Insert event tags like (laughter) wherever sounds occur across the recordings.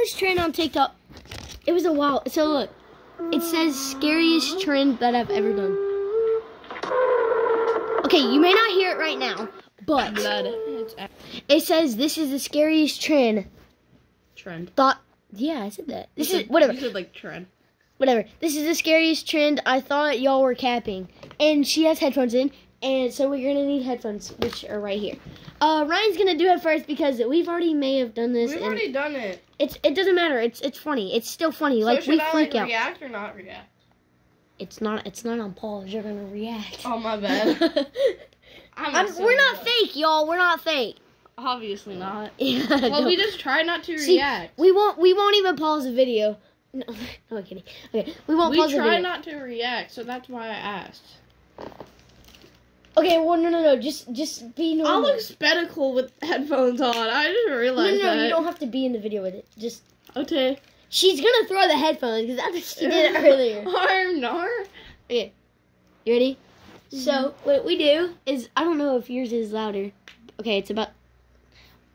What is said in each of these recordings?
this trend on TikTok. It was a while. So look, it says scariest trend that I've ever done. Okay, you may not hear it right now, but Blood. It's a it says this is the scariest trend. trend. Thought, yeah, I said that. This You is whatever. You said like trend. whatever. This is the scariest trend. I thought y'all were capping. And she has headphones in, and so we're gonna need headphones, which are right here. Uh, Ryan's gonna do it first because we've already may have done this. We've already done it. it's it doesn't matter. It's it's funny. It's still funny. So like we I freak like out. react or not react? It's not it's not on pause. You're gonna react. Oh my bad. (laughs) I'm, I'm, we're not bad. fake, y'all. We're not fake. Obviously not. (laughs) Yeah, Well, no. we just try not to See, react. we won't we won't even pause the video. No, (laughs) no I'm kidding. Okay, we won't We pause the try video. not to react, so that's why I asked. Okay, well no no no, just just be normal. I'll look spectacle with headphones on. I just no, realized no, no, you don't have to be in the video with it. Just Okay. she's gonna throw the headphones because that's what she did it (laughs) earlier. Arm nar. Okay, you ready? So what we do is I don't know if yours is louder. Okay, it's about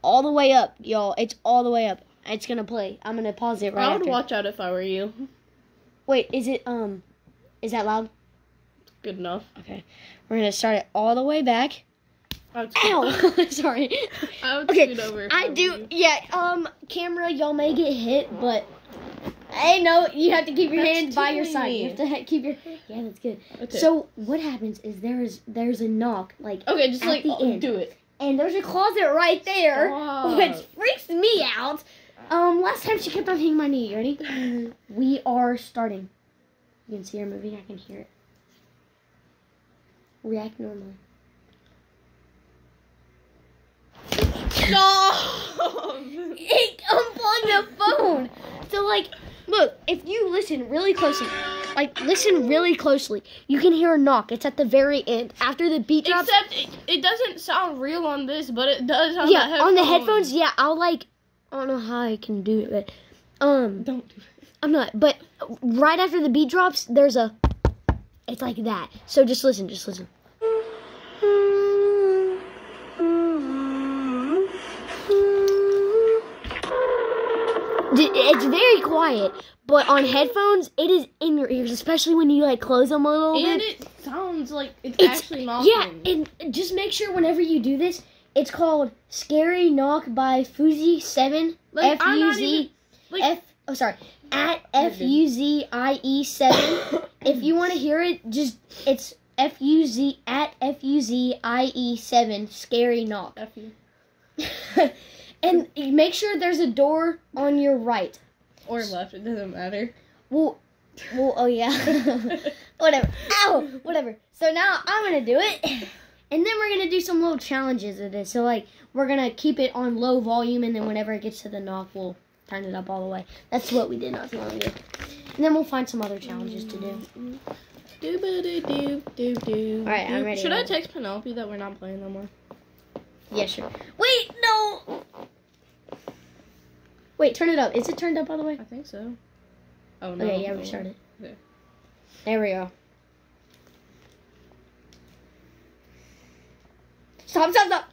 all the way up, y'all. It's all the way up. It's gonna play. I'm gonna pause it right I would after. watch out if I were you. Wait, is it um, is that loud? Good enough. Okay, we're gonna start it all the way back. Ow! (laughs) Sorry. Okay, over. I do. you. Yeah. Um, camera, y'all may get hit, but hey, no, you have to keep your That's hand by your side. You have to keep your. Yeah, that's good. Okay. So what happens is there is there's a knock like, okay, just like the end. do it. and there's a closet right there, Stop. which freaks me out. Um, last time she kept on hitting my knee. You ready? (laughs) we are starting. You can see her moving. I can hear it. React normally. Stop. It unplugged the phone. So like, look, if you listen really closely, like listen really closely, you can hear a knock. It's at the very end after the beat drops. Except it, it doesn't sound real on this, but it does on yeah, the on the headphones. Yeah, I'll like. I don't know how I can do it, but um, Don't do it. I'm not. But right after the beat drops, there's a. It's like that. So just listen. Just listen. It's very quiet, but on headphones, it is in your ears, especially when you like close them a little And bit. And it sounds like it's, It's- actually knocking. Yeah, and just make sure whenever you do this, it's called "Scary Knock" by Fuzie Seven. Like, F U like- F. Oh, sorry. At F U Z I E seven. (coughs) if you want to hear it, just it's F U Z at F U Z I E seven. Scary knock. F (laughs) and make sure there's a door on your right. Or left, it doesn't matter. Well, well, oh yeah. (laughs) whatever. Ow, whatever. So now I'm gonna do it, and then we're gonna do some little challenges of this. So like we're gonna keep it on low volume, and then whenever it gets to the knock, we'll turn it up all the way. That's what we did not too long ago. And then we'll find some other challenges to do. Do do do do do. All right, I'm ready. Should I text Penelope that we're not playing no more? Yeah, sure. Wait, no. Wait, turn it up. Is it turned up all the way? I think so. Oh no. Okay, yeah, no. restart it. Okay. There we go. Stop, stop, stop.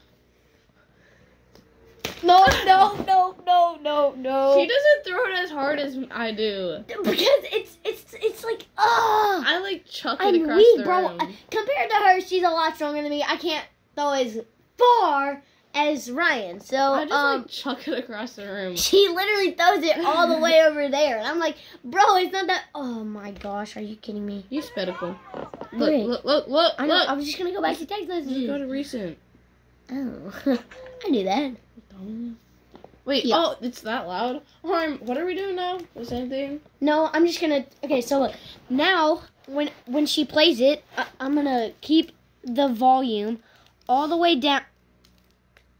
No, no, no, no, no, no. She doesn't throw it as hard as I do. because it's it's it's like ah. I like chuck it I'm across weak, the bro. room. Compared to her, she's a lot stronger than me. I can't throw as far as Ryan. So I just um, like chuck it across the room. she literally throws it all the way over there, and I'm like, bro, it's not that. Oh my gosh, are you kidding me? You spedicle. Look, look, look, look, I know. look. I was just gonna go back to text Just messages. go to recent. Oh, (laughs) I knew that. Wait, Yeah. oh, it's that loud. Harm, what are we doing now? The same thing? No, I'm just gonna. Okay, so look. Now, when when she plays it, I, I'm gonna keep the volume all the way down.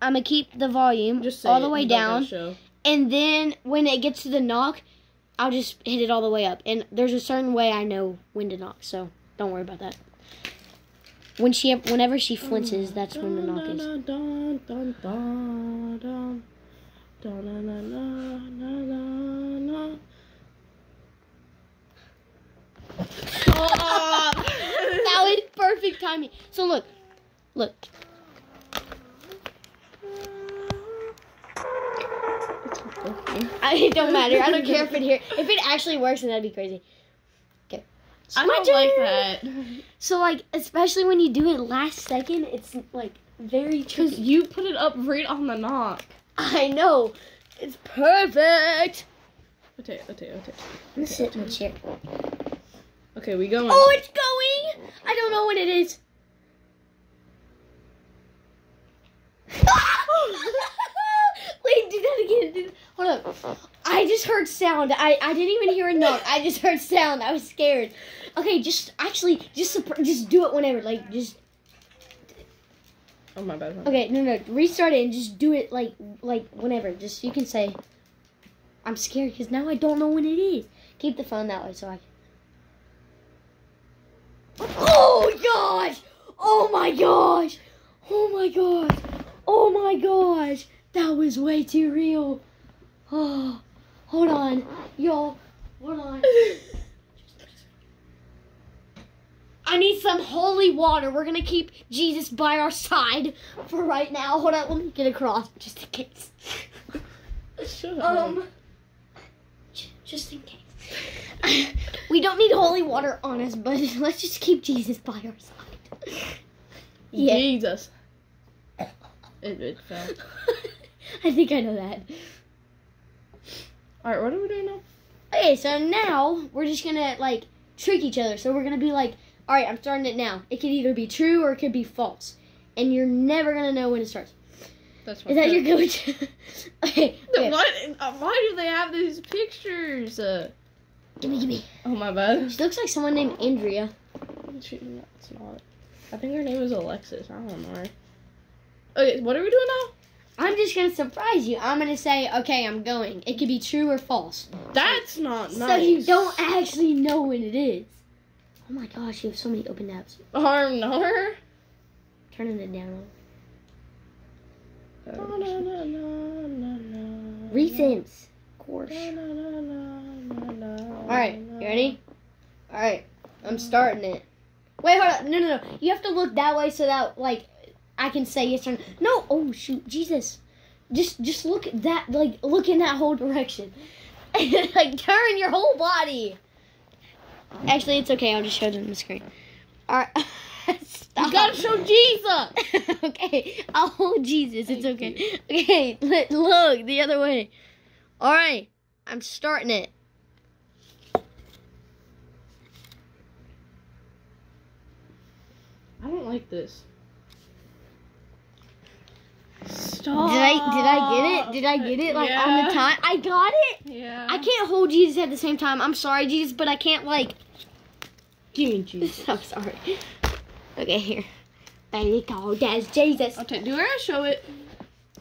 I'm gonna keep the volume all it, the way you down, and then when it gets to the knock, I'll just hit it all the way up. And there's a certain way I know when to knock, so don't worry about that. When she, whenever she flinches, that's when the knock is. (laughs) That was perfect timing. So look, look. It don't matter. I don't care if it (laughs) here. If it actually works, then that'd be crazy. I don't like that. So like, especially when you do it last second, it's like very Because tricky. you put it up right on the knock. I know. It's perfect. Okay, okay, okay. I'm gonna sit in the chair. Okay, we going. Oh, it's going. I don't know what it is. (laughs) Wait, do that again. Hold up. I just heard sound. I, I didn't even hear a knock. I just heard sound. I was scared. Okay, just actually just just do it whenever. Like just Oh my bad. my bad. okay. No, no. Restart it and just do it like like whenever. Just you can say. I'm scared because now I don't know when it is. Keep the phone that way so I. Oh gosh! Oh my gosh! Oh my gosh! Oh my gosh! That was way too real. Oh, hold on, y'all. Hold on. I need some holy water. We're gonna keep Jesus by our side for right now. Hold on, let me get across just in case. Shut. Um, just in case. we don't need holy water on us, but (laughs) let's just keep Jesus by our side. Yeah. Jesus. It, it fell. (laughs) I think I know that. Alright, what are we doing now? Okay, so now we're just gonna like trick each other. So we're gonna be like, all right, I'm starting it now. It could either be true or it could be false, and you're never gonna know when it starts. That's Is that your go-to? (laughs) okay, okay. What? uh, Why do they have these pictures? Uh, Gimme, gimme. oh my bad. She looks like someone named Andrea. She- no, It's not. I think her name is Alexis. I don't know. Okay, what are we doing now? I'm just gonna surprise you. I'm gonna say, okay, I'm going. It could be true or false. That's not nice. So you don't actually know when it is. Oh my gosh, you have so many open tabs. harm her. Turning it down. Na, na, na, na, na, na. Recents. Of course. Alright, you ready? Alright, I'm starting it. Wait, hold on. No, no, no. You have to look that way so that, like, I can say yes or no. No! Oh, shoot. Jesus. Just just look at that, like, look in that whole direction. (laughs) like, turn your whole body. Actually, it's okay. I'll just show them the screen. Alright. Stop. (laughs) You gotta show Jesus. (laughs) okay, I'll hold Jesus. It's okay. Okay, look, look the other way. All right, I'm starting it. I don't like this. Stop. Did I did I get it? Did I get it like on the time? I got it. Yeah. I can't hold Jesus at the same time. I'm sorry, Jesus, but I can't like. Give me Jesus. (laughs) I'm sorry. Okay, here. Baby call that's Jesus. Okay, do I show it?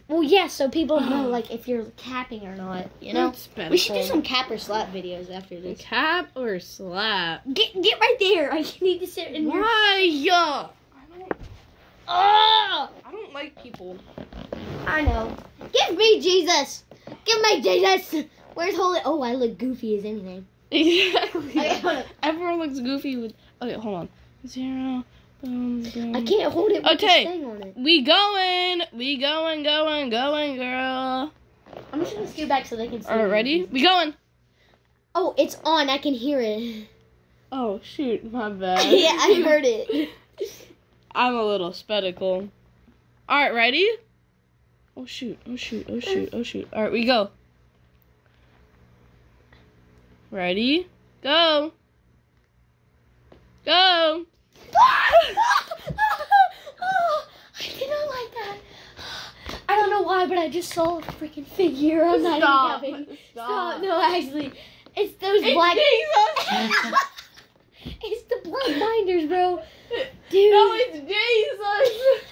Well, yeah, so people (gasps) know like if you're capping or not. You know. We should do some cap or slap videos after this. Cap or slap? Get get right there. I (laughs) need to sit in your. Why? Yeah. I don't. Oh, ah! I don't like people. I know. Give me Jesus. Give me Jesus. Where's holy? Oh, I look goofy as anything. (laughs) Exactly. Okay. Everyone looks goofy with. Okay, hold on. Zero. Boom. Boom. I can't hold it with Okay. this thing on it. We going. We going. Going. Going, girl. I'm just gonna scoot back so they can see. All right, me. ready? We going. Oh, it's on. I can hear it. Oh shoot, my bad. (laughs) yeah, I heard it. (laughs) I'm a little spectacle. All right, ready? Oh shoot! Oh shoot! Oh shoot! Oh shoot! All right, we go. Ready? Go. Go. (laughs) I didn't like that. I don't know why, but I just saw a freaking figure. I'm not Stop. even having. Stop. No, actually, it's those It's black. Jesus. (laughs) it's the black binders, bro. Dude. No, it's Jesus.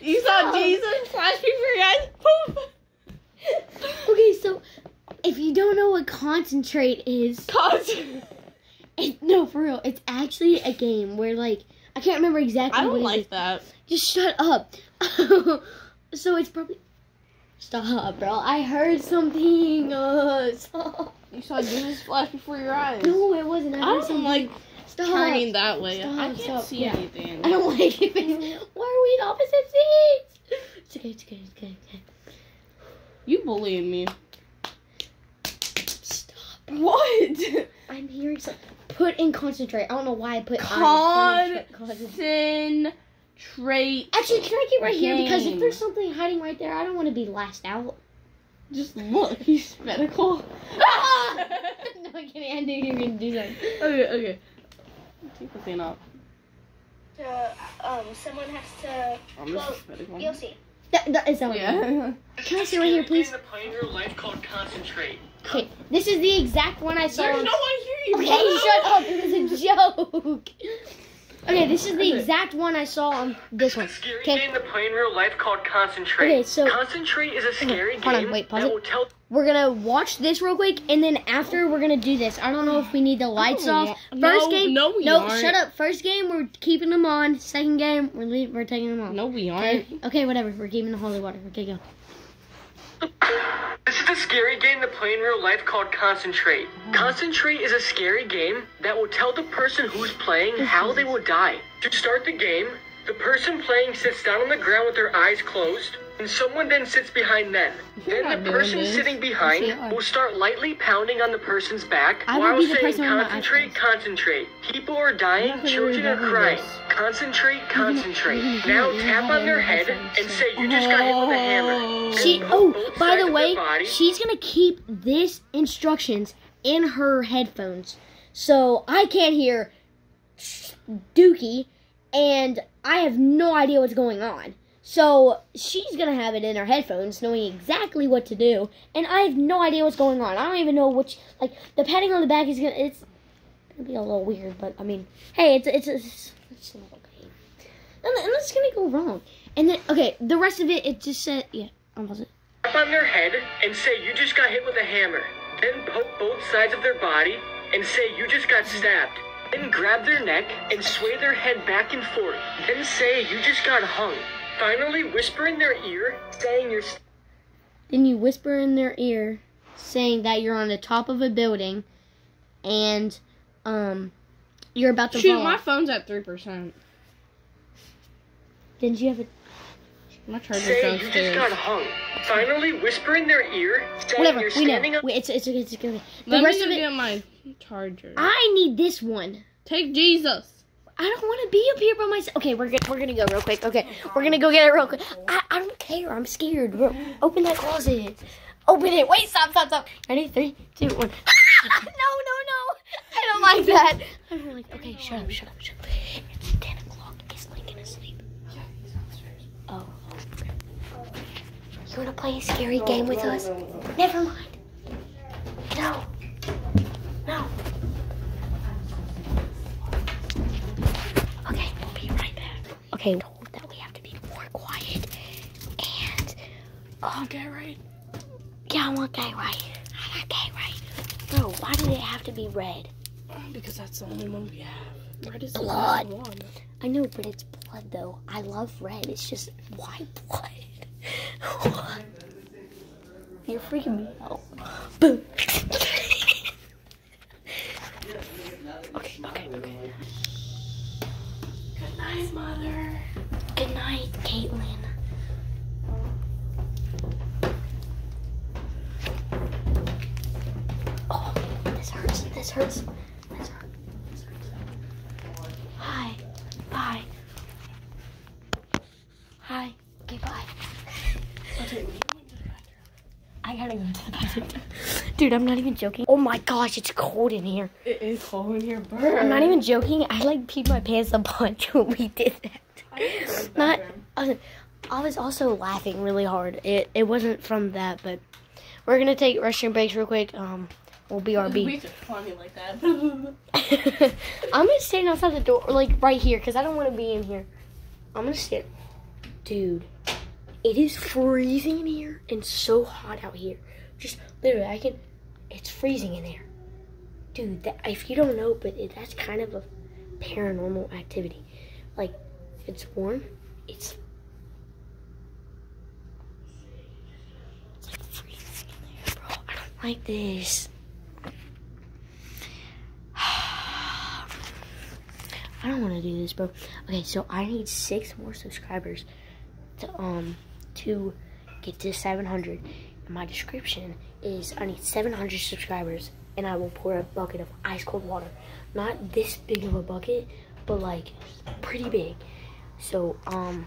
You saw Stop. Jesus flash before your eyes. Poof. Okay, so if you don't know what concentrate is, Cause it, no, for real, it's actually a game where like I can't remember exactly. I don't it like is. that. Just shut up. (laughs) so it's probably. Stop, bro. I heard something. Uh, stop. You saw Jesus flash before your eyes. No, it wasn't. I, I don't something. like Stop. turning that way. Stop, I can't stop, see yeah. anything. I don't like it. (laughs) Why are we in opposite seats? It's okay. It's okay. It's okay. It's okay. You bullying me. Stop. What? (laughs) I'm hearing some. Put in concentrate. I don't know why I put. Con- Concentrate. Trait. Actually, can I get right here? Because if there's something hiding right there, I don't want to be last out. Just look. He's medical. Ah! (laughs) no, I'm kidding. I knew you were to do something. Okay, okay. Take the thing off. um, someone has to. I'm Well, just medical. You'll see. That, that is not Yeah. (laughs) Can I sit right here, please? The play in your life called concentrate. Okay, this is the exact one I saw. There's no one here. You Okay, shut up. It was a joke. Okay, this is the exact one I saw on this one. Scary Okay, game to play in real life called concentrate. Okay, so- concentrate is a scary hold on, game wait, pause it. tell we're gonna watch this real quick, and then after we're gonna do this. I don't know if we need the lights Oh, off. no, First game, no, we no, aren't. shut up. First game, we're keeping them on. Second game, we're we're taking them off. No, we aren't. okay, whatever. We're keeping the holy water. Okay, go. This is a scary game to play in real life called Concentrate. Mm-hmm. Concentrate is a scary game that will tell the person who's playing mm-hmm. how they will die. To start the game, the person playing sits down on the ground with their eyes closed, and someone then sits behind them. You're Then the person this. sitting behind Yes, you are. will start lightly pounding on the person's back I while saying person with my eyes concentrate, concentrate. People are dying, children are crying. this. Concentrate, concentrate. you're gonna Now tap on their head and say you just got hit with a hammer. Oh. She. Oh, by the way, she's gonna keep this instructions in her headphones, so I can't hear Dookie, and I have no idea what's going on. So she's gonna have it in her headphones, knowing exactly what to do, and I have no idea what's going on. I don't even know which. Like the patting on the back is gonna. It's gonna be a little weird, but I mean, hey, it's it's it's, it's not okay. And, and it's gonna go wrong. And then okay, the rest of it, it just said yeah. Pause it. Tap on their head and say you just got hit with a hammer. Then poke both sides of their body and say you just got stabbed. Then grab their neck and sway their head back and forth. Then say you just got hung. Finally, whisper in their ear, saying you're Then you whisper in their ear, saying that you're on the top of a building, and um, you're about to Shoot, fall. my phone's at three percent. Didn't you have a My charger's say you just got hung. Finally, whisper in their ear, saying whatever? you're We know. standing up. We- It's it's it's, it's okay. The Let rest me of go it, get my charger. I need this one. Take Jesus. I don't want to be up here by myself. Okay, we're gonna we're gonna go real quick. Okay, we're gonna go get it real quick. I, I don't care. I'm scared. Bro. Open that closet. Open it. Wait, stop, stop, stop. Ready? Three, two, one. (laughs) no, no, no. I don't like (laughs) that. I don't like. Okay, shut up, shut up, shut up. It's ten o'clock. Is Lincoln asleep? Yeah, he's downstairs. Oh. You wanna play a scary game with us? Never mind. No. No. We're told that we have to be more quiet and um Okay, right. yeah, I want gay right. I want gay right. Bro, why do they have to be red? Because that's the only one we have. Red is the Blood. last one. I know, but it's blood though. I love red. It's just why blood? (laughs) You're freaking me out. Boom. (laughs) okay, okay, okay. Good night, mother. Good night, Caitlin. Oh, this hurts. This hurts. This hurts. This hurts. Hi. Bye. Hi. Okay, bye. Okay, I gotta go to the bathroom. (laughs) Dude, I'm not even joking. Oh my gosh, it's cold in here. it is cold in here, bird. I'm not even joking. I like peed my pants a bunch when we did that. Not. I was, I was also laughing really hard. It it wasn't from that, but we're gonna take restroom breaks real quick. Um, we'll We BRB. are funny like that. (laughs) (laughs) I'm gonna stand outside the door, like right here, cause I don't want to be in here. I'm gonna stand. Dude, it is freezing in here and so hot out here. Just literally, I can. It's freezing in there, dude. That, if you don't know, but it, that's kind of a paranormal activity. Like, it's warm. It's. It's like freezing in there, bro. I don't like this. (sighs) I don't want to do this, bro. Okay, so I need six more subscribers to um to get to 700. My description is I need 700 subscribers and I will pour a bucket of ice cold water. Not this big of a bucket, but like pretty big. So, um,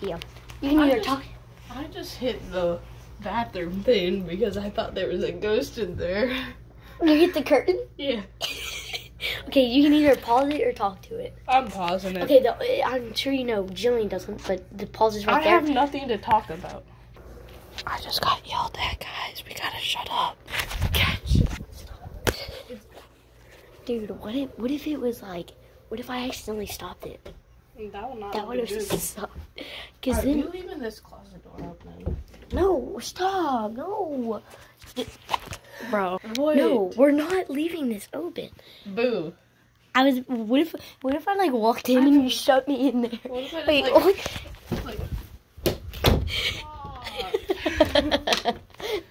yeah. You can either talk. I just hit the bathroom thing because I thought there was a ghost in there. (laughs) You hit the curtain. Yeah. (laughs) okay, you can either pause it or talk to it. I'm pausing it. Okay, the, I'm sure you know Jillian doesn't, but the pause is right I there. I have nothing to talk about. I just got yelled at, guys. We gotta shut up. Dude, what if what if it was like, what if I accidentally stopped it? Mm, that will not That would have stopped. Cause Are then you leaving this closet door open? no, stop, no, Bro. What? no, we're not leaving this open. Boo. I was. What if what if I like walked in and you shut me in there? What if I like, oh. (laughs)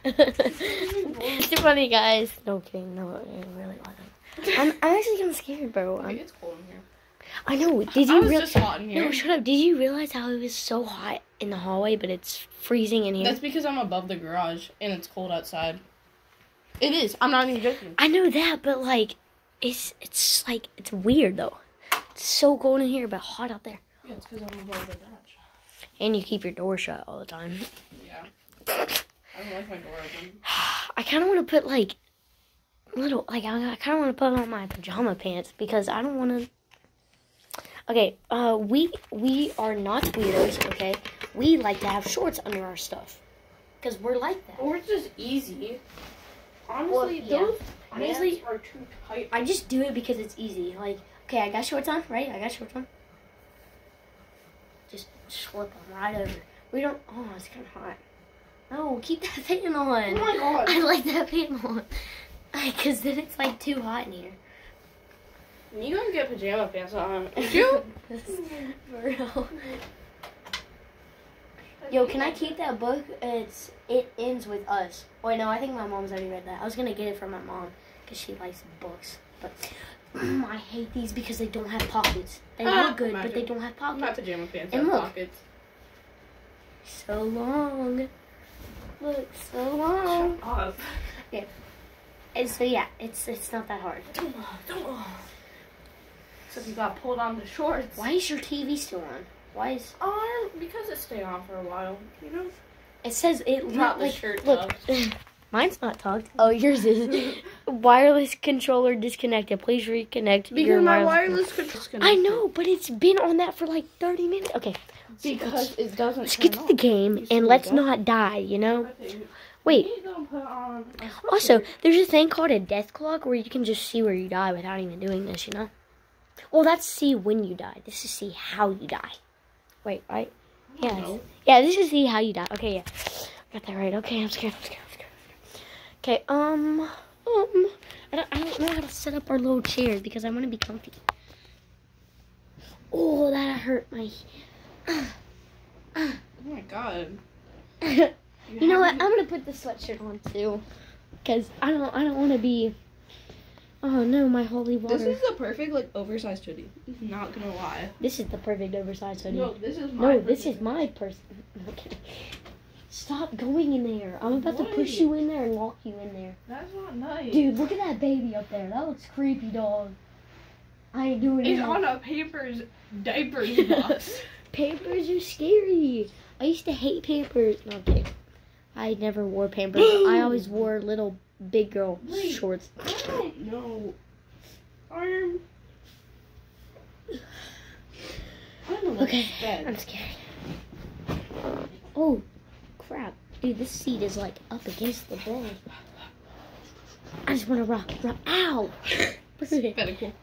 it's (laughs) too funny, guys. No kidding. No, it really wasn't. I'm, I'm actually kind of scared, bro. I'm, it's cold in here. I know. Did you realize? just hot in here. No, shut up. Did you realize how it was so hot in the hallway, but it's freezing in here? That's because I'm above the garage and it's cold outside. It is. I'm not even joking. I know that, but like, it's it's like it's weird though. It's so cold in here, but hot out there. Yeah, it's because I'm above the garage. And you keep your door shut all the time. Yeah. (laughs) I like my door open. (sighs) I kind of want to put like little, like I, I kind of want to put on my pajama pants because I don't want to. Okay, uh, we we are not weirdos. Okay, we like to have shorts under our stuff because we're like that. Or it's just easy. Honestly, Well, yeah. those Honestly- pants are too tight. I just do it because it's easy. Like, okay, I got shorts on, right? I got shorts on. Just slip them right over. We don't. Oh, it's kind of hot. No, keep that (laughs) fan on. Oh my god. I like that fan on. (laughs) Because then it's like too hot in here. You don't get pajama pants on. (laughs) You? Bro. Yo, can I keep that book? It's it ends with us. Wait, no, I think my mom's already read that. I was gonna get it from my mom because she likes books. But (clears throat) I hate these because they don't have pockets. They Ah, look good, but they don't have My pockets. pajama pants And have look. pockets. So long. Look, so long. Shut up. And so yeah, it's it's not that hard. Don't, don't. So you got pulled on the shorts. Why is your TV still on? Why is Um, because it stayed on for a while, you know? it says it Not the like, shirt Look, (laughs) mine's not tucked. Oh, yours is. (laughs) wireless controller disconnected. Please reconnect your my wireless. wireless could I know, but it's been on that for like 30 minutes. Okay, Because it doesn't let's get to the game and let's does? not die, you know? Wait, we gonna put on a also, there's a thing called a death clock where you can just see where you die without even doing this, you know? Well, that's see when you die. This is see how you die. Wait, right? Yeah, No. yeah, this is see how you die. Okay, yeah. Got that right. Okay, I'm scared. I'm scared. I'm scared. Okay, um, um, I don't, I don't know how to set up our little chairs because I want to be comfy. Oh, that hurt my. Oh my god. (laughs) you know what? I'm gonna put the sweatshirt on too, cause I don't, I don't want to be. Oh no, my holy water. This is the perfect like oversized hoodie. Not gonna lie. This is the perfect oversized hoodie. No, this is my. No, this is my person. Okay. Stop going in there. I'm about to push you in there and lock you in there. That's not nice. Dude, look at that baby up there. That looks creepy, dog. I ain't doing it. It's on a Pampers diapers box. (laughs) Pampers are scary. I used to hate Pampers. No, I'm kidding. I never wore Pampers. (gasps) I always wore little big girl Wait. shorts. I don't know. Arm. I don't. Okay. I'm scared. Oh, crap. Dude, this seat is like up against the bed. I just want to rock, rock. Ow! (laughs) Medical.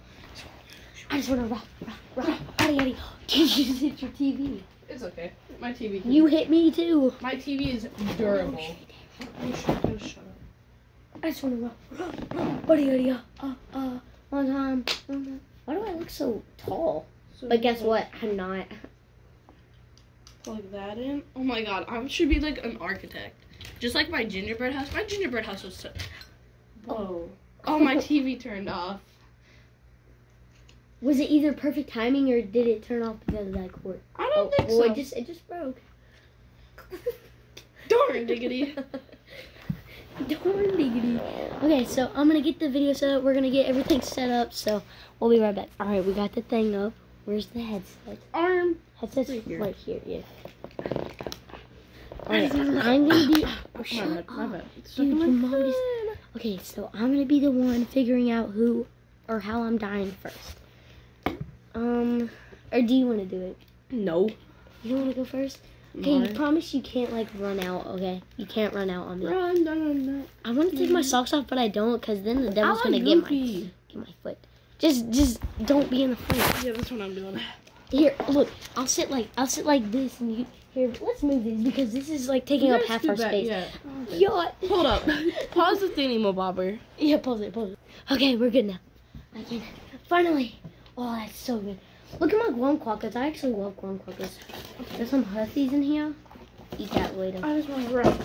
I just want to rock, rock, rock. Addy, addy. You just hit your TV. It's okay. My TV. Can, You hit me too. My TV is durable. Oh, shut, oh, shut up. I just want to rock, rock, rock. Buddy, buddy, uh, uh, uh, one time. Why do I look so tall? So But guess what? I'm not. Plug that in. Oh my god, I should be like an architect. Just like my gingerbread house. My gingerbread house was so. Whoa. Oh, my TV turned off. Was it either perfect timing or did it turn off because of that cord? I don't Oh, think oh, well, so. it just it just broke. (laughs) Darn diggity. (laughs) Darn diggity. Okay, so I'm gonna get the video set up. We're gonna get everything set up. So we'll be right back. All right, we got the thing up. Where's the headset? Arm. Headset's Right here. right here. Yeah. All right, I'm gonna be. (coughs) Oh, shut bad. My up. Dude, stuck your in my mom just- head. Okay, so I'm gonna be the one figuring out who or how I'm dying first. Um, or do you want to do it? No. You want to go first? Okay, you promise you can't like run out. Okay, you can't run out on me. Run, run, run, run. I want to take my socks off, but I don't, cause then the devil's gonna get my get my foot. Just, just don't be in the front. Yeah, that's what I'm doing. Here, look, I'll sit like I'll sit like this, and you here. Let's move this because this is like taking up half our space. Yeah. Yacht. Hold up. (laughs) Pause the thingy, mo bobber. Yeah, pause it, pause it. Okay, we're good now. I can finally. Oh, that's so good. Look at my graham crackers. I actually love graham crackers. There's some Hussies in here. Eat that later. I just want to run.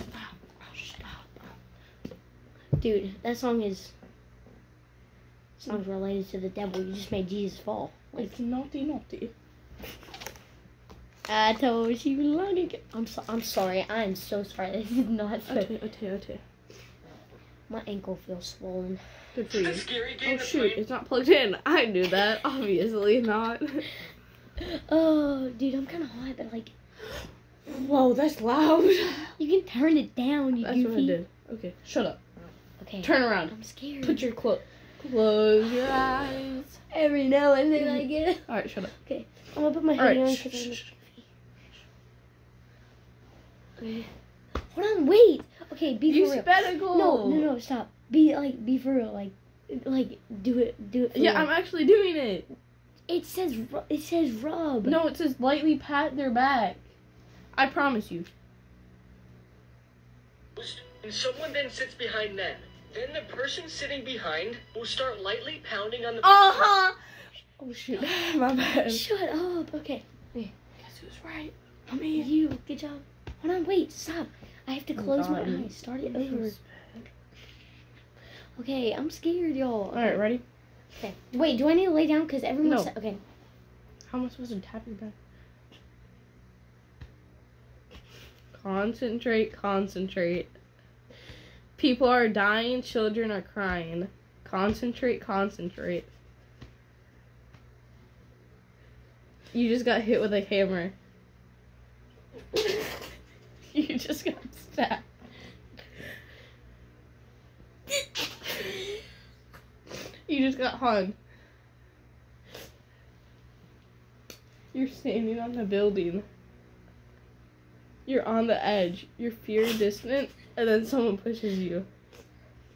Dude, that song is song's related to the devil. You just made Jesus fall. Like It's naughty, naughty. I told you long ago. I'm so, I'm sorry. I am so sorry. (laughs) This is not. Okay, okay, okay. My ankle feels swollen. Good for you. Scary Oh shoot, it's not plugged in. I knew that. (laughs) Obviously not. (laughs) Oh, dude, I'm kind of hot, but like Whoa, that's loud. you can turn it down. You That's goofy. what I did. Okay, shut up. Okay. Turn around. I'm scared. Put your clo- close your eyes. Every now and then I mm-hmm. get. All right, shut up. Okay, I'm gonna put my All right. on shh, 'cause shh, I'm. Okay. Hold on, wait. Okay, be You for real. spectacle. No, no, no, stop. Be like, be for real. Like, like, do it, do it. For Yeah, real. I'm actually doing it. It says, it says rub. No, it says lightly pat their back. I promise you. And someone then sits behind them. Then the person sitting behind will start lightly pounding on the. Uh huh. Oh shoot, (laughs) my bad. Shut up. Okay. Guess who's right? Me. You. Good job. Hold on. Wait. Stop. I have to Oh, close my eyes. Start it over. Okay. I'm scared, y'all. All right, ready? Okay. Wait. Do I need to lay down? Cause everyone's No. okay. How am I supposed to tap your back? Concentrate, concentrate. People are dying, children are crying. Concentrate, concentrate. You just got hit with a hammer. (laughs) you just got stabbed. You just got hung. You're standing on the building. You're on the edge. You're fear distant, and then someone pushes you.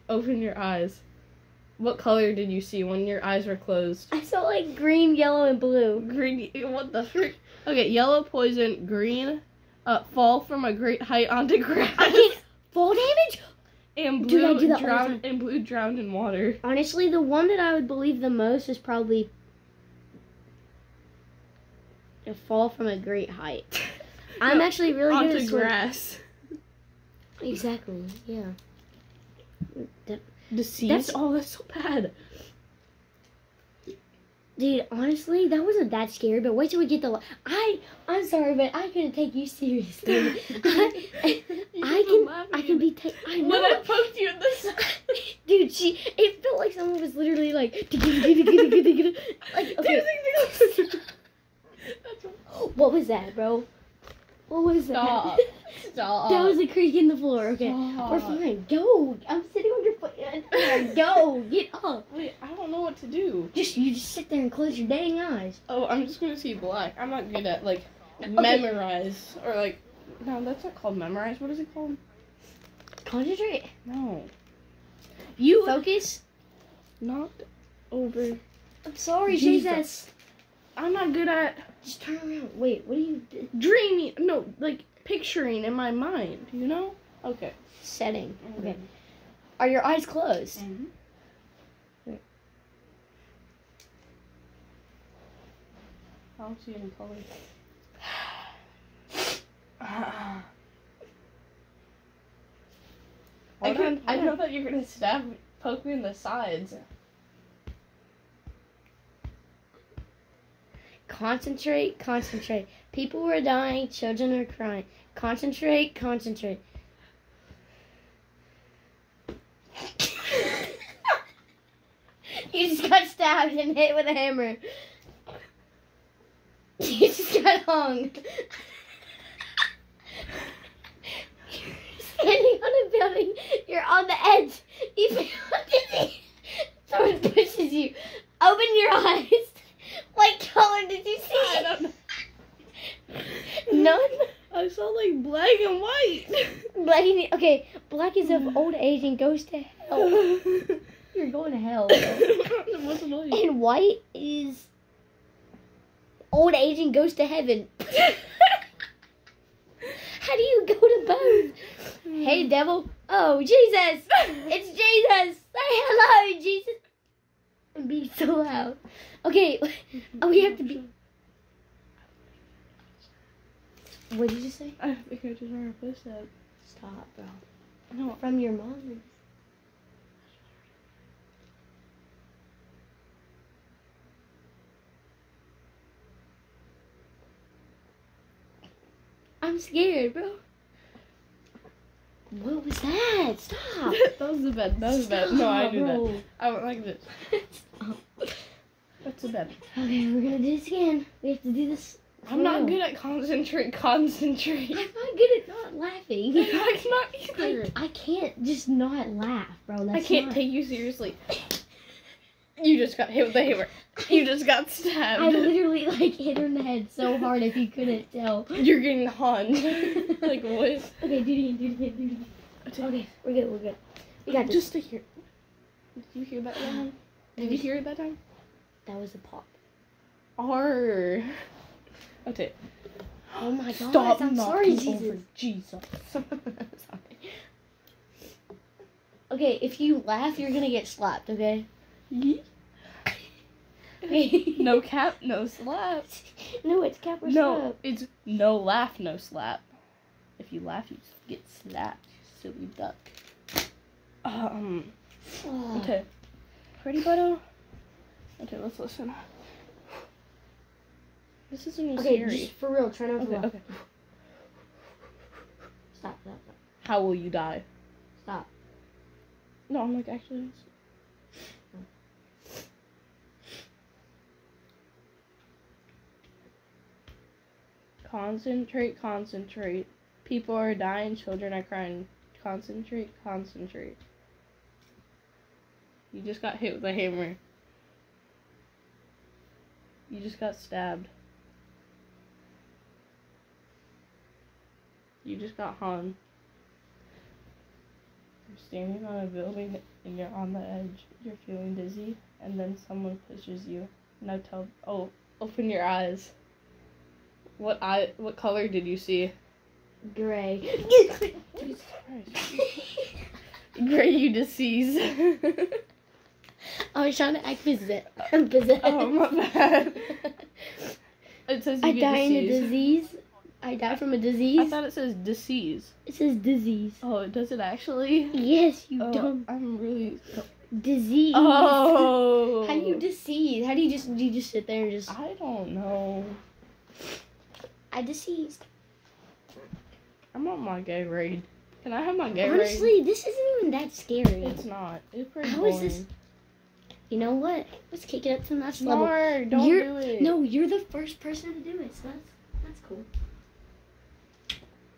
Open your eyes. What color did you see when your eyes were closed? I saw like green, yellow, and blue. Green. What the frick? Okay, yellow poison, green. Uh, fall from a great height onto grass. I get fall damage. And Dude, blue all the drowned. And blue drowned in water. Honestly, the one that I would believe the most is probably a fall from a great height. (laughs) I'm No, actually really good onto at swimming. grass. Exactly. Yeah. Deceased. That's- oh, that's so bad. Dude, honestly, that wasn't that scary. But wait till we get the. I I'm sorry, but I couldn't take you seriously. (laughs) I, You I can I can be. Ta- I When know. I poked you in the (laughs) side. Dude, she. It felt like someone was literally like. (laughs) like okay. What was that, bro? What was Stop. that? (laughs) Stop. That was a creak in the floor. Okay. Stop. We're fine. Go. I'm sitting on your foot. (laughs) Go. Get up. Wait, I don't know what to do. Just you just sit there and close your dang eyes. Oh, I'm just gonna see black. I'm not good at like memorize or like. No, that's not called memorize. What is it called? Concentrate. No. You Focus. Not over. I'm sorry, Jesus. Jesus. I'm not good at Just turn around. Wait, what are you dreaming. No, like picturing in my mind. You know? Okay. setting? Okay. Are your eyes closed? Mhm. I don't see any color. (sighs) I, can, I know that you're gonna stab, poke me in the sides. Concentrate, concentrate. People were dying, children are crying. Concentrate, concentrate. (laughs) you just got stabbed and hit with a hammer. You just got hung. You're (laughs) standing on a building. You're on the edge. You feel (laughs) dizzy. Someone pushes you. Open your eyes. What color did you see? I don't know. (laughs) None. I saw like black and white. Black. and- Okay, black is of old age and goes to hell. (laughs) You're going to hell. And white is old age and goes to heaven. (laughs) How do you go to both? Hey, devil. Oh, Jesus. It's Jesus. Say hello, Jesus. And be so loud. Okay, oh, (laughs) we have to be. What did you say? I think I just heard a footstep. Stop, bro. No, From your mom. I'm scared, bro. What was that? Stop. (laughs) that was the bed. That was the bed. No, I do that. I don't like this. (laughs) That's the bed. Okay, we're gonna do this again. We have to do this. I'm not good at concentrate. Concentrate. I'm not good at not laughing. (laughs) I'm not either. I, I can't just not laugh, bro. That's I can't not- take you seriously. You just got hit with a hammer. You just got stabbed. I literally like hit her in the head so hard if you couldn't tell. You're getting hung. (laughs) like what? Okay, do it again, do it again, do it again. Okay, we're good, we're good. We got. Just to hear. Did you hear that (gasps) time? Did you hear it that time? That was a pop. R. Okay. (gasps) Oh my god, Stop I'm sorry, Jesus. Jesus. (laughs) Sorry. Okay, if you laugh, you're gonna get slapped, okay? No cap, no slap. no, it's cap or slap No, slap. it's no laugh, no slap. If you laugh, you get slapped. you Silly duck. Um. (sighs) Okay. Pretty Butter? Okay, let's listen. This is a new Okay, series. for real, try not to Okay, laugh. okay. Stop, stop, stop. How will you die? Stop. No, I'm like actually. Concentrate, concentrate. People are dying, children are crying. Concentrate, concentrate. You just got hit with a hammer. You just got stabbed. You just got hung. You're standing on a building and you're on the edge. You're feeling dizzy, and then someone pushes you. Now tell. Oh, open your What eye? What color did you see? Gray. Gray, you deceased. I was trying to act possessed. I'm possessed. oh my bad. (laughs) It says you I get die in a deceased. disease. I die from a disease. I thought it says disease. It says disease. Oh, does it actually? Yes, you Oh, dumb I'm really. disease. Oh. How do you deceive? How do you just do you just sit there and just I don't know. I deceased? I'm on my gay Gatorade. Can I have my Gatorade? Honestly, this isn't even that scary. It's not. It's pretty How boring. is this- You know what? Let's kick it up to the next level. No, don't You're- do it. No, you're the first person to do it, so that's that's cool.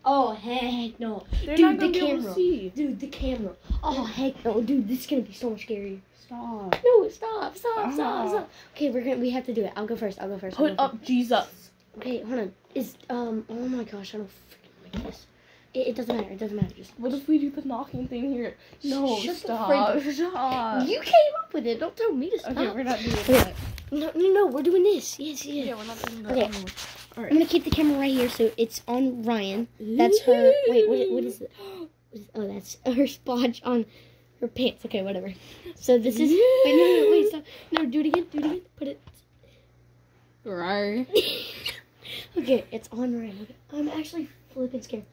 Oh heck no. They're Dude, the camera. Dude, the camera. Oh heck no, dude, this is gonna be so much scarier. Stop. No, stop, stop, stop, stop. Okay, we're gonna we have to do it. I'll go first. I'll go first. Put go up Jesus. Okay, hold on. Is um oh my gosh, I don't freaking like this. It, it doesn't matter. It doesn't matter. Just What if we do the knocking thing here? No, Shut stop. Stop. you came up with it. Don't tell me to stop. Okay, we're not doing that. No, no, no. We're doing this. Yes, yes. Yeah, we're not doing that. Okay. anymore. I'm gonna keep the camera right here so it's on Ryan. That's her. Wait, what? What is it? (gasps) Oh, that's (laughs) her splotch on her pants. Okay, whatever. So this is. Wait, no, no, wait, stop. No, do it again. Do it again. Put it. Right. (laughs) okay, it's on Ryan. Okay. I'm actually flipping scared.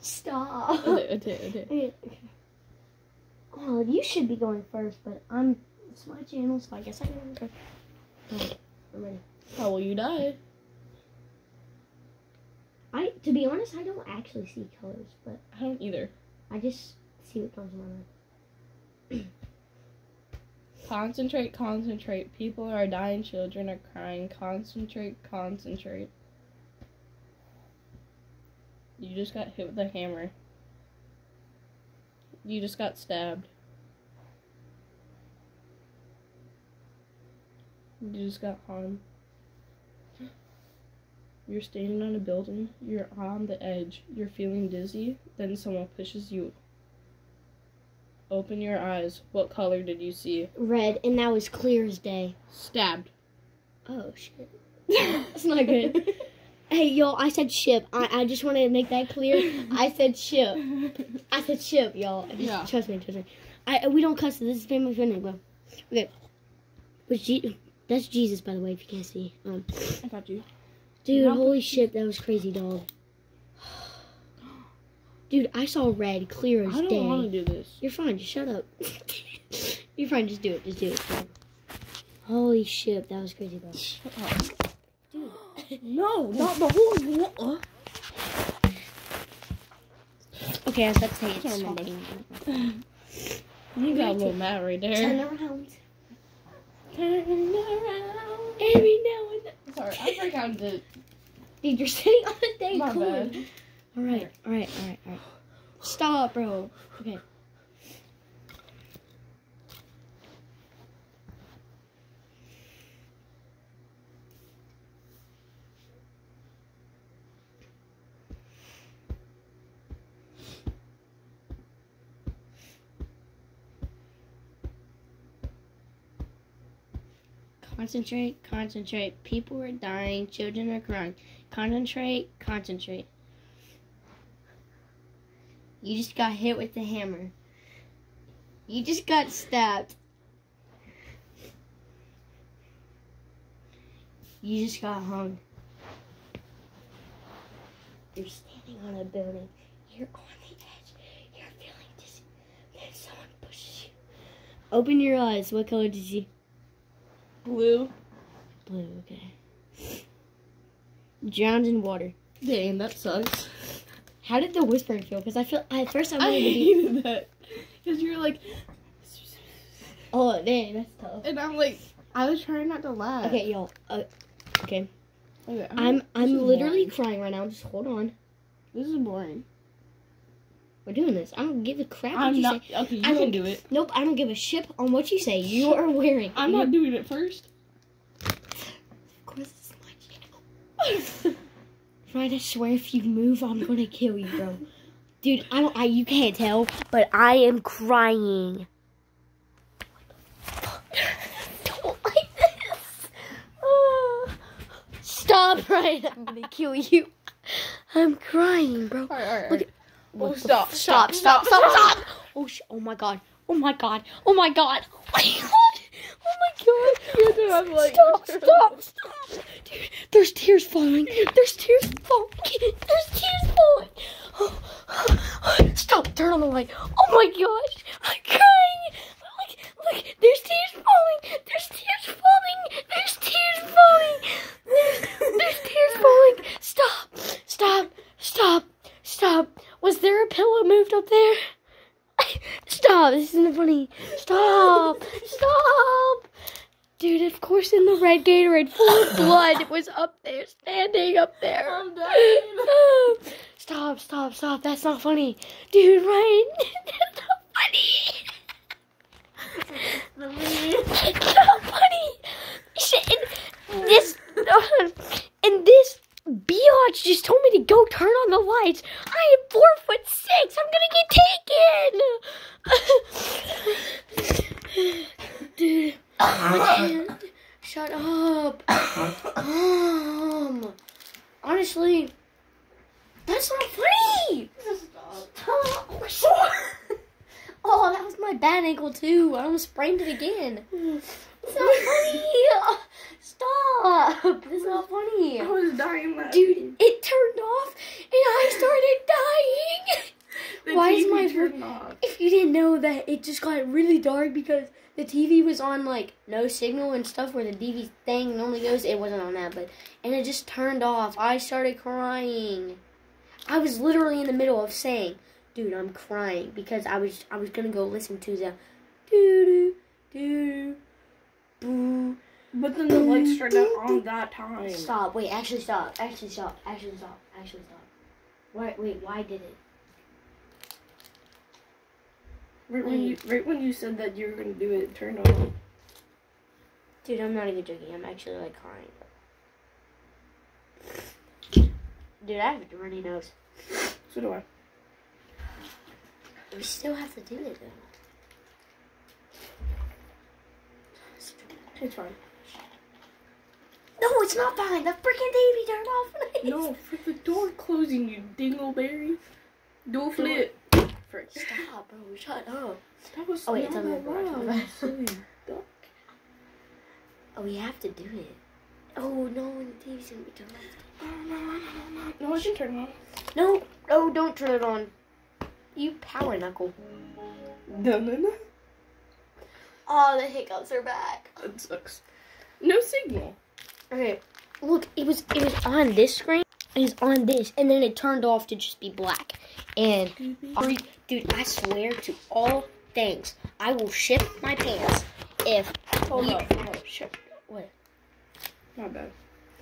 Stop. Okay, okay, okay. (laughs) Okay, okay. Oh, you should be going first, but I'm. It's my channel, so I guess I can go. Alright, I'm ready. How will you die? I, to be honest, I don't actually see colors, but I don't either. I just see what comes to my mind. (clears throat) Concentrate, concentrate. People are dying, children are crying. Concentrate, concentrate. You just got hit with a hammer. You just got stabbed. You just got harmed. You're standing on a building, you're on the edge, you're feeling dizzy, then someone pushes you. Open your eyes. What color did you see? Red, and that was clear as day. Stabbed. Oh shit. (laughs) That's not good. (laughs) hey, y'all, I said ship. I, I just want to make that clear. (laughs) I said ship. I said ship, y'all. Yeah. Trust me, trust me. I we don't cuss. This is family friendly, bro. Okay. But Je- that's Jesus, by the way, if you can't see. Um, I got you. dude, holy shit, that was crazy, dog. Dude, I saw red, clear as day. I don't want to do this. You're fine. Just shut up. (laughs) You're fine. Just do it. Just do it. bro. Holy shit, that was crazy, bro. Dude. (gasps) No, not the whole wall. Uh. Okay, I was about to say it's Turn my- You got a little mad right there. Turn around. Turn around. Every now and then. Sorry, I forgot to. Dude, you're sitting on a dang My bad. All right, all right, all right, all right. Stop, bro. Okay. Concentrate, concentrate. People are dying, children are crying. Concentrate, concentrate. You just got hit with the hammer. You just got stabbed. You just got hung. You're standing on a building. You're on the edge. You're feeling dizzy. Then someone pushes you. Open your eyes. What color did you see? Blue. Blue, okay. Drowned in water. Dang, that sucks. How did the whispering feel? Because I feel at first I I wanted to be. hated (laughs) that. Because you're like, Oh, dang, that's tough. and I'm like, I was trying not to laugh. Okay, y'all. Uh, okay, Okay, I'm this I'm literally boring. crying right now. Just hold on. This is boring. We're doing this. I don't give a crap what I'm you not. say. Okay, you I can don't- do it. Nope, I don't give a shit on what you say. You are wearing. I'm not doing it first. Of course, it's my channel. (laughs) Ryan, I swear, if you move, I'm gonna kill you, bro. Dude, I don't. I you can't tell, but I am crying. don't like this. Ah. Stop, Ryan. I'm gonna kill you. I'm crying, bro. all right, all right. Look at- Oh, stop, stop, stop, stop, stop, stop. Oh, sh- oh my god. Oh my god. Oh my god. (laughs) Oh my god. Have, like- stop, stop, stop. Dude, there's tears falling. There's tears falling. There's tears falling. Oh, (gasps) stop. Turn on the light. Oh my gosh. I'm crying. Look, look. There's tears falling. There's tears falling. There's tears falling. There's tears falling. Stop. Stop. Stop. Stop. Was there a pillow moved up there? Stop. This isn't funny. Stop. Stop. Dude, of course in the red Gatorade full of blood it was up there, standing up there. I'm dying. (laughs) Stop, stop, stop. That's not funny. Dude, Ryan, (laughs) that's not funny. It's not funny. Shit, and this, (laughs) and this biatch just told me to go turn on the lights. I am four foot six. I'm gonna get taken. Dude, I can't. Shut up. Um, honestly, that's not funny. Stop. (laughs) Oh, that was my bad ankle too. I almost sprained it again. It's not funny. (laughs) Stop. (laughs) This is not funny. I was dying. laughing. Dude, it turned off and I started dying. (laughs) Why is my- turned off? If you didn't know that, it just got really dark because the TV was on like no signal and stuff where the DV thing normally goes. It wasn't on that, but and it just turned off. I started crying. I was literally in the middle of saying, "Dude, I'm crying" because I was I was gonna go listen to the doo doo doo But then the lights turned out (laughs) on that time. Stop. Wait. Actually, stop. Actually, stop. Actually, stop. Actually, stop. Wait. Wait. Why did it? Right when you right when you said that you were gonna do it, it turned on. Dude, I'm not even joking. I'm actually like crying. Dude, I have a runny nose. So do I. We still have to do it though. It's fine. No, it's not fine. The freaking TV turned off. (laughs) No, for the door closing, you dingleberry. Do a flip. Frick. Stop, bro. Shut up. That was Oh, wait, it's on the garage. loud, you silly duck. Oh, we have to do it. Oh no, the TV's gonna be turned off. No, no, no, no, no. No, I can turn it on. No, no, don't turn it on. You power knuckle. No, no, no. Oh, the hiccups are back. That sucks. No signal. Okay, look, it was it was on this screen. It was on this, and then it turned off to just be black. And mm-hmm. I- dude, I swear to all things, I will ship my pants if Hold you- up, hold up. Shit, what? My bad.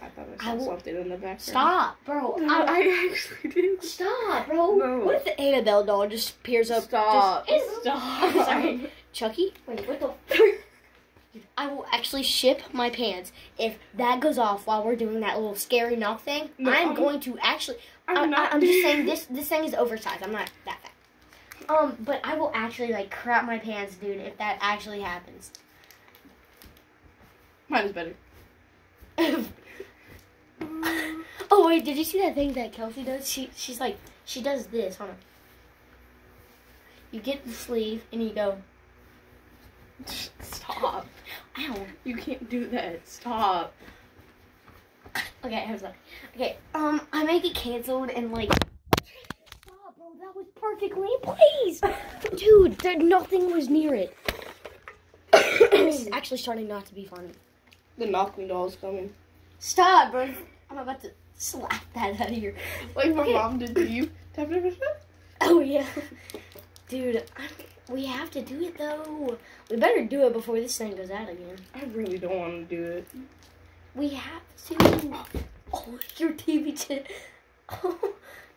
I thought I I saw will- something in the background. Stop, bro. No, I, I actually did. stop, bro. No. What if the Annabelle doll just appears up? Stop. Just, Stop. (laughs) Sorry, Chucky. Wait, what the? (laughs) I will actually ship my pants if that goes off while we're doing that little scary knock thing. No, I'm I'm- going to actually. I'm I, not I, am just saying (laughs) this. This thing is oversized. I'm not that fat. Um, but I will actually like crap my pants, dude, if that actually happens. Mine is better. (laughs) oh wait, did you see that thing that Kelsey does? She she's like she does this. Hold on. You get the sleeve and you go. Stop. Ow. You can't do that. Stop. Okay, I was like, okay, um, I might get canceled and like. Stop, bro. That was perfectly place, dude. There, nothing was near it. this is actually starting not to be funny. The knock knocking doll's coming. Stop, bro. I'm about to slap that out of your. Like my Okay. mom did to you. Oh yeah, dude. I, we have to do it though. We better do it before this thing goes out again. I really don't want to do it. We have to. Oh, your TV did. Oh,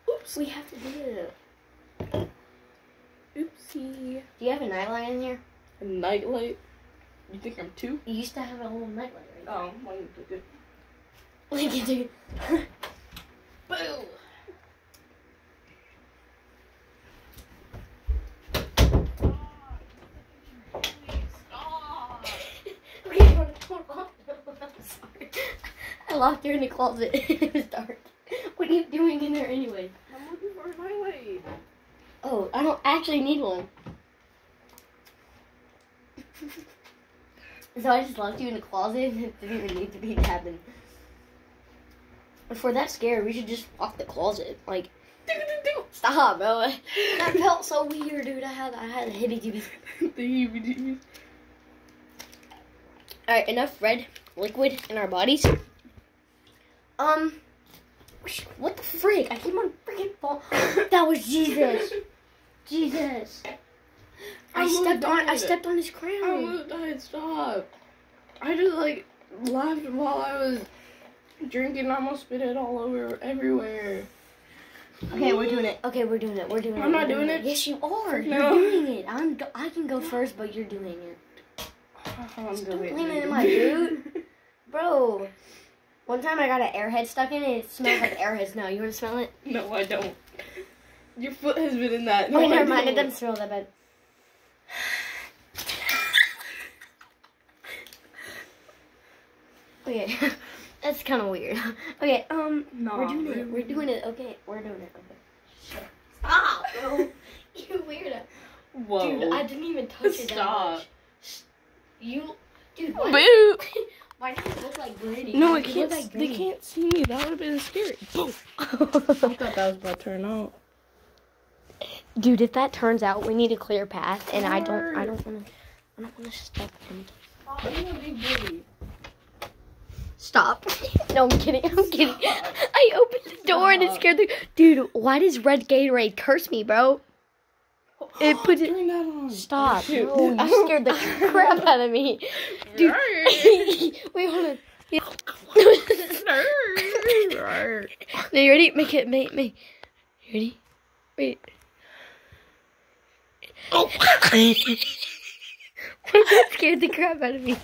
oops. We have to do it. Oopsie. Do you have a nightlight in here? A nightlight. You think I'm two? You used to have a little nightlight, right? Oh, mine took it. Like you do. (laughs) Boom. Wait, hold on, hold on. I'm (laughs) sorry. I locked her in the closet. (laughs) it was dark. What are you doing in there anyway? I'm looking for a nightlight. Oh, I don't actually need one. (laughs) so I just locked you in the closet and it didn't even need to be happening. If we're that scared, we should just lock the closet. Like, stop, bro. That felt so weird, dude. I had I had a hitty dibby. the EVDs. Alright, enough red liquid in our bodies. Um, what the freak? I keep on freaking fall. That was Jesus. Jesus. I I stepped on I stepped on his I crown. would have died. Stop. I just like laughed while I was drinking. I almost spit it all over everywhere. Okay, we're doing it. Okay, we're doing it. We're doing it. I'm not doing it. Yes, you are. No. You're doing it. I'm. I can go first, but you're doing it. I'm Stop really cleaning in my dude, (laughs) bro. One time I got an airhead stuck in it. It smells like airhead smell. You want to smell it? No, I don't. Your foot has been in that. No, Wait, I never mind. It doesn't smell that bad. (sighs) Okay, (laughs) that's kind of weird. (laughs) Okay, um, Nah, we're doing it. We're doing it. Okay, we're doing it. Okay. Stop, bro. you weirdo. Whoa. Dude, I didn't even touch it that Stop. much. You, dude, why, Boo! why do you look like Granny? No, I can't. like they can't see me. That would have been scary. Boom. (laughs) I thought that was about to turn out. Dude, if that turns out, we need a clear path, and I don't, I don't want to, I don't want to step in. Oh, I'm a big baby. Stop. (laughs) no, I'm kidding. I'm kidding. (laughs) I opened the door and it scared the dude. Why does red Gatorade curse me, bro? It (gasps) put it. Turn that on. Stop! (laughs) Shoot. (laughs) (laughs) You scared the crap out of me, dude. Wait, hold on. now you ready? Make it, make, me. You ready? Wait. Oh! that scared the crap out of me.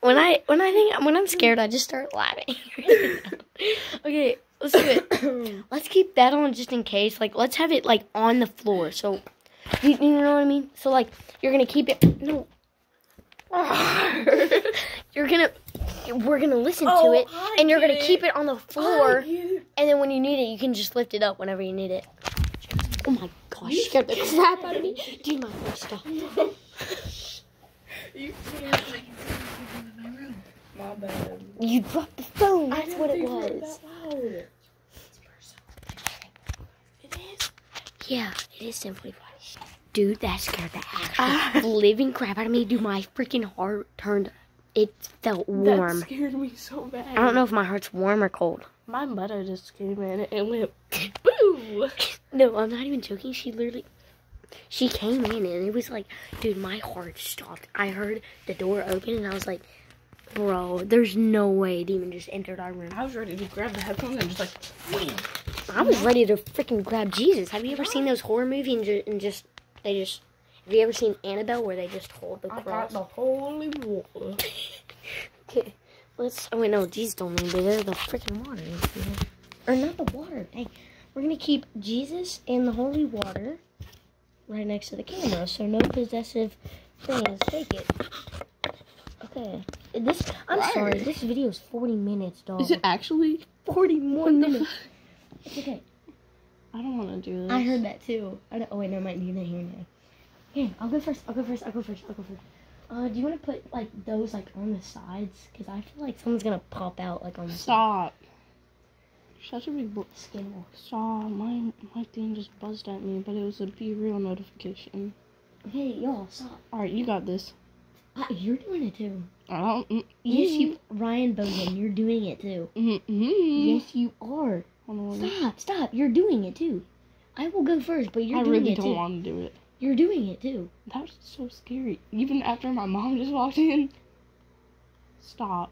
When I when I think when I'm scared, I just start laughing. okay, let's do it. (coughs) let's keep that on just in case. Like, let's have it like on the floor. So, you, you know what I mean? So like, you're gonna keep it. No. (laughs) you're gonna. We're gonna listen to Oh, it, I and you're gonna it. keep it on the floor. I get it. And then when you need it, you can just lift it up whenever you need it. Oh my gosh, you scared the crap out of me. Do my stop. (laughs) You can't in my room. My bad. You dropped the phone. That's what it was. that loud. It is. Yeah, it is 1045. Dude, that scared the actual ah. living crap out of me. Dude, my freaking heart turned. It felt warm. That scared me so bad. I don't know if my heart's warm or cold. My mother just came in and went boo. No, I'm not even joking. She literally. She came in and it was like, dude, my heart stopped. I heard the door open and I was like, bro, there's no way demon just entered our room. I was ready to grab the headphones and just like wham. I was ready to freaking grab Jesus. Have you ever seen those horror movies and, and just they just? Have you ever seen Annabelle where they just hold the I got cross? the holy water. Okay, (laughs) let's. Oh wait, no, these don't need. They're the freaking water, or not the water. Dang, we're gonna keep Jesus and the holy water right next to the camera, so no possessive things take it. Okay, this. I'm sorry. This video is 40 minutes, dog. Is it actually? 40 more minutes? It's okay. I don't want to do this. I heard that too. I don't, oh wait, no, I might need that here now. Okay, I'll go first. I'll go first. I'll go first. I'll go first. Uh, do you want to put like those like on the sides? Cause I feel like someone's gonna pop out like on the side. Stop. Such a big bo- skin wall. Stop. My my thing just buzzed at me, but it was a BeReal notification. Hey y'all stop. All right, you got this. Uh, you're doing it too. I don't. Mm, Yes, you, Ryan Bogan, you're doing it too. Mm, mm, Yes, you are. Stop, stop. You're doing it too. I will go first, but you're I doing really it too. I really don't want to do it. You're doing it too. That was so scary. Even after my mom just walked in. Stop.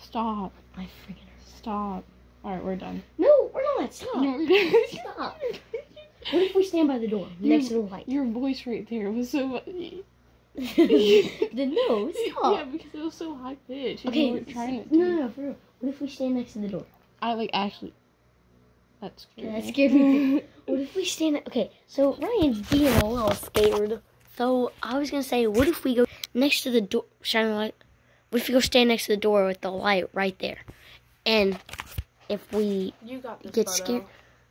Stop. I freaking hurt. Stop. All right, we're done. No, we're not. Stop. No. Stop. What if we stand by the door next to the light? Your voice right there was so. funny. The (laughs) no, Yeah, because it was so high pitched. Okay, You weren't trying it. No, no, no, for real. What if we stand next to the door? I like actually. That scared That me. scared me. (laughs) What if we stand? Okay, so Ryan's being a little scared. So I was gonna say, what if we go next to the door, shine the light? What if we go stand next to the door with the light right there? And if we you got this. get Bodo. scared,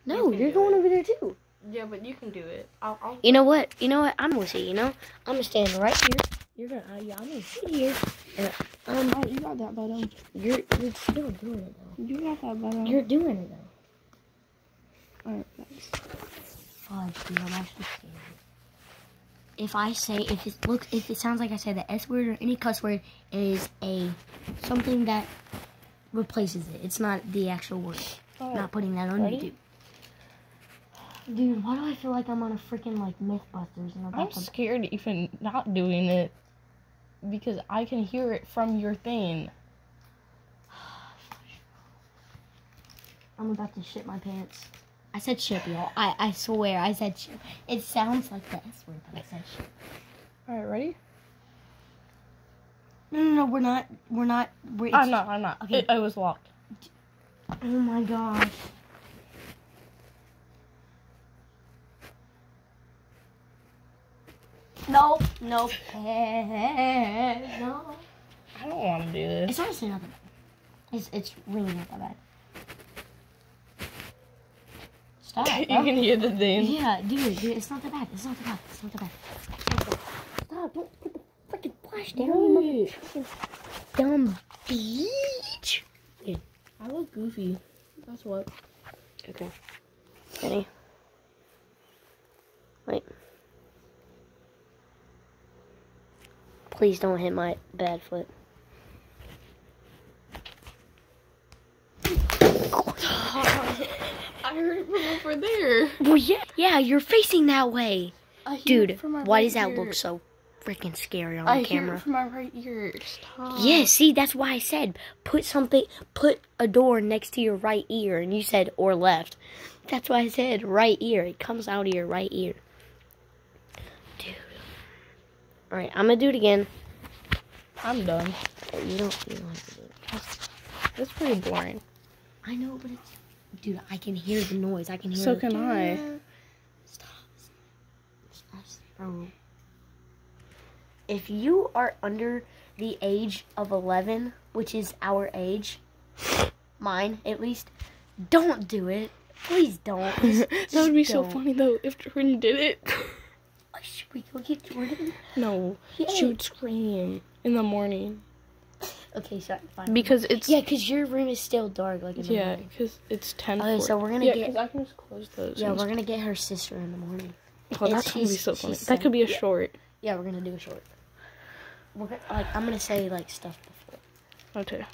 no, can you're going it. over there too. Yeah, but you can do it. I'll. I'll You know what? You know what? I'm gonna say. You know, I'm gonna stand right here. You're gonna, uh, yeah, I'm gonna sit here. And, um, Oh, you got that, Bodo. you're you're still doing it though. You got that, Bodo. You're doing it though. Alright, thanks. Fudge, dude, I'm actually scared. If I say, if it looks, if it sounds like I say the S word or any cuss word, it is a something that replaces it. It's not the actual word. Alright. Not putting that on Ready? YouTube. Dude, why do I feel like I'm on a freaking like MythBusters and I'm I'm about to scared even not doing it because I can hear it from your thing. I'm about to shit my pants. I said shit, y'all. I, I swear, I said shit. It sounds like the S word, but I said shit. Alright, ready? No, no, no, we're not. We're not. We're, I'm not, I'm not. Okay. It, it was locked. Oh my gosh. Nope, nope. (laughs) no. I don't want to do this. It's honestly not that bad. It's, it's really not that bad. Stop. (laughs) you bro. can hear the thing. Yeah, dude, dude, it's not that bad. It's not that bad. It's not that bad. Stop, don't put the freaking flash down. motherfucking Dumb bitch. I look goofy. That's what. Okay. Ready? Wait. Please don't hit my bad foot. (laughs) I I heard it from over there. Well, yeah, yeah, you're facing that way, I hear dude. Why right does that ear. look so freaking scary on I the hear camera? it from my right ear. Stop. Yeah, see, that's why I said put something, put a door next to your right ear, and you said or left. That's why I said right ear. It comes out of your right ear. Dude. All right, I'm gonna do it again. I'm done. You don't, you don't have to do it. That's pretty boring. I know, but it's, dude, I can hear the noise. I can hear. So the- can I. Stop. Stop. Bro. If you are under the age of 11, which is our age, mine at least, don't do it. Please don't. (laughs) That would be so don't. funny though if Jordan did it. (laughs) Oh, should we go get Jordan? no, Yeah. she would scream in the morning Okay, sorry. Fine. because it's yeah, because your room is still dark. Like in the yeah because it's ten. Okay, so we're gonna yeah, get- 'cause I can just close those. Yeah, we're gonna get her sister in the morning. oh, it's- that's gonna be so funny. That could be a. Yeah. short. Yeah, we're gonna do a short. We're gonna, like I'm gonna say like stuff before. Okay.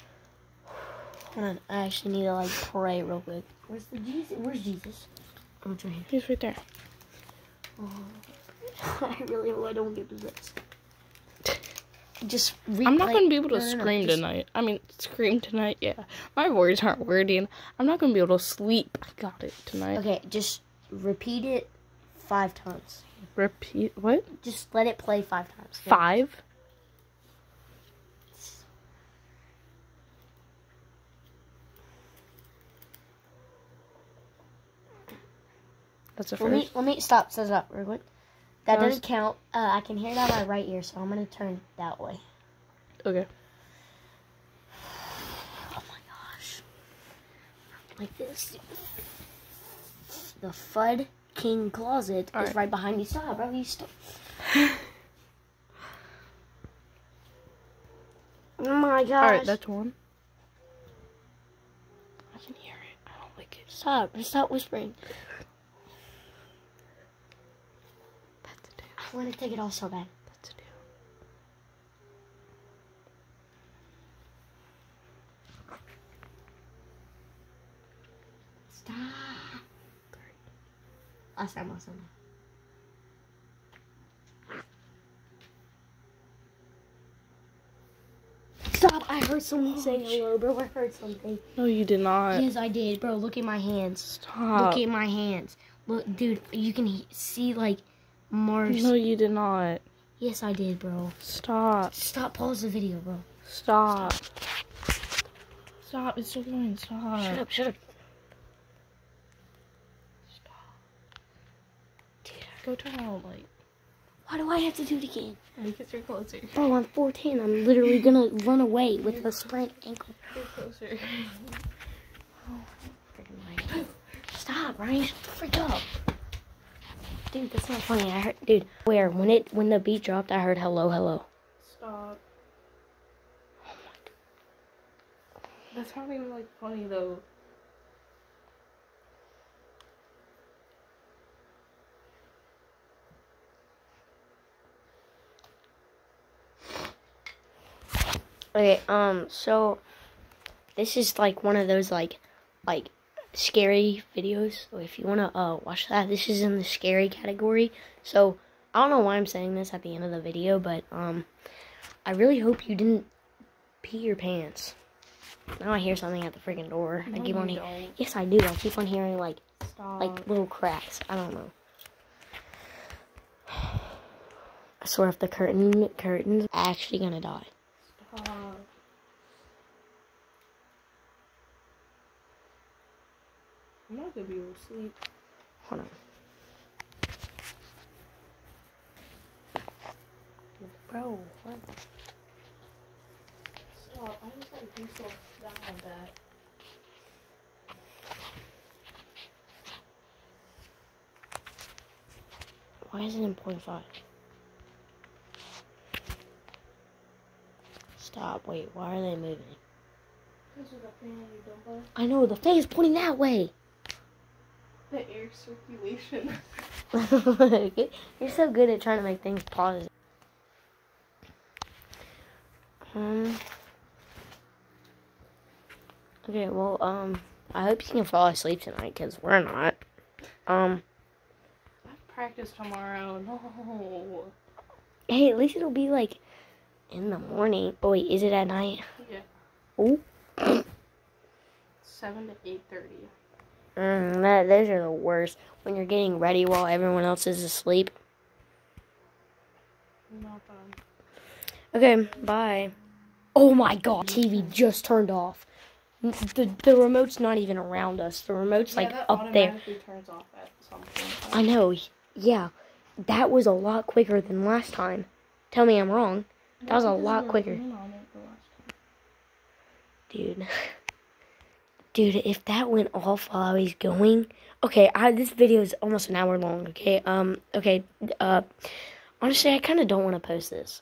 Hold on, I actually need to like pray real quick. Where's the Jesus? Where's Jesus? Oh, it's right here. He's right there. Oh. (laughs) I really hope I don't get possessed. Just read. I'm not gonna be able to no, no, no, scream just- tonight. I mean, scream tonight. Yeah, my words aren't wording. I'm not gonna be able to sleep. I got it tonight. Okay, just repeat it five times. Repeat what? Just let it play five times. Five. That's the Let me first. let me stop. Stop. Stop. Real quick. That doesn't count. Uh, I can hear it on my right ear, so I'm gonna turn that way. Okay. (sighs) Oh my gosh. Like this. The Fud King closet is Alright. right behind you. Stop, bro. You stop. (laughs) oh my gosh. All right, that's one. I can hear it. I don't like it. Stop. Stop whispering. That's a two. (sighs) I want to take it all so bad. That's a two. Stop. Last time, last time. Stop! I heard someone say hello, bro. I heard something. No, you did not. Yes, I did, bro. Look at my hands. Stop. Look at my hands. Look, dude. You can see like Mars. No, you did not. Yes, I did, bro. Stop. Stop. Pause the video, bro. Stop. Stop. It's still going. Stop. Shut up. Shut up. Stop. Go turn on the light. Why do I have to do it again? Because you're closer. Bro, I'm 14. I'm literally gonna run away with a sprained ankle. You're closer. Oh, Stop, Ryan. Shut the freak up. Dude, that's not funny. I heard, dude. Where when it when the beat dropped, I heard hello, hello. Stop. That's not even like funny though. Okay, um, so this is like one of those like like scary videos. So if you wanna uh watch that, this is in the scary category. So I don't know why I'm saying this at the end of the video, but um I really hope you didn't pee your pants. Now I hear something at the freaking door. I keep on hearing. Yes, I do. I keep on hearing like Stop. like little cracks. I don't know. (sighs) I swear, if the curtain curtains actually gonna die. Stop. I'm not gonna be able to sleep. Hold on. Bro, what? Stop. I just like do so down like that. Why is it in point five? Stop. Wait. Why are they moving? This is a fan you don't like. I know the fan is pointing that way. Air circulation. (laughs) You're so good at trying to make things positive. Um. Okay. Well. Um. I hope you can fall asleep tonight because we're not. Um, I have practice tomorrow. (laughs) No. hey, at least it'll be like in the morning. Oh wait, is it at night? Yeah. Oh. Seven to eight thirty. Mm, that, those are the worst when you're getting ready while everyone else is asleep. Not fun. Okay, bye. Oh my god, TV just turned off. The, the remote's not even around us. The remote's like that up there. turns off at some point. I know. Yeah. That was a lot quicker than last time. Tell me I'm wrong. That was a lot quicker. in on it the last time. Dude. (laughs) Dude, if that went off while I was going. Okay, I, this video is almost an hour long, okay? Um, okay, uh, honestly, I kind of don't want to post this.